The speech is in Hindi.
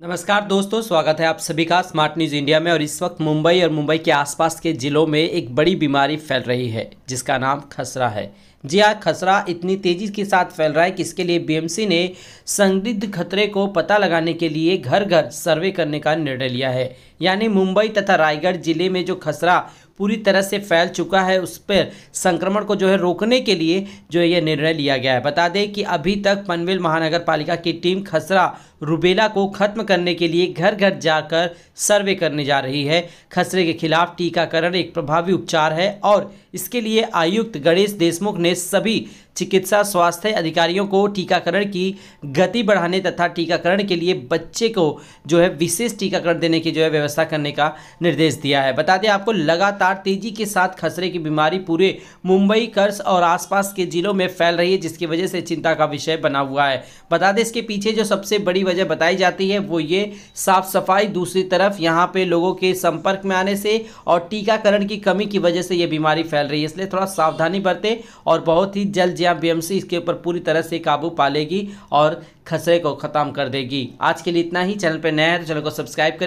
नमस्कार दोस्तों, स्वागत है आप सभी का स्मार्ट न्यूज़ इंडिया में और इस वक्त मुंबई और मुंबई के आसपास के ज़िलों में एक बड़ी बीमारी फैल रही है, जिसका नाम खसरा है। जी हाँ खसरा इतनी तेज़ी के साथ फैल रहा है कि इसके लिए बीएमसी ने संदिग्ध खतरे को पता लगाने के लिए घर घर सर्वे करने का निर्णय लिया है। यानी मुंबई तथा रायगढ़ ज़िले में जो खसरा पूरी तरह से फैल चुका है, उस पर संक्रमण को जो है रोकने के लिए जो है ये निर्णय लिया गया है। बता दें कि अभी तक पनवेल महानगर पालिका की टीम खसरा रुबेला को खत्म करने के लिए घर घर जाकर सर्वे करने जा रही है। खसरे के खिलाफ टीकाकरण एक प्रभावी उपचार है और इसके लिए आयुक्त गणेश देशमुख ने सभी चिकित्सा स्वास्थ्य अधिकारियों को टीकाकरण की गति बढ़ाने तथा टीकाकरण के लिए बच्चे को जो है विशेष टीकाकरण देने की जो है व्यवस्था करने का निर्देश दिया है। बता दें, आपको लगातार तेज़ी के साथ खसरे की बीमारी पूरे मुंबई कर्स और आसपास के जिलों में फैल रही है, जिसकी वजह से चिंता का विषय बना हुआ है। बता दें, इसके पीछे जो सबसे बड़ी वजह बताई जाती है, वो ये साफ़ सफ़ाई, दूसरी तरफ़ यहाँ पे लोगों के संपर्क में आने से और टीकाकरण की कमी की वजह से ये बीमारी फैल रही है, इसलिए थोड़ा सावधानी बरतें और बहुत ही जल्द जहाँ बीएमसी इसके ऊपर पूरी तरह से काबू पा लेगी और खसरे को ख़त्म कर देगी। आज के लिए इतना ही। चैनल पर नया है तो चैनल को सब्सक्राइब करें।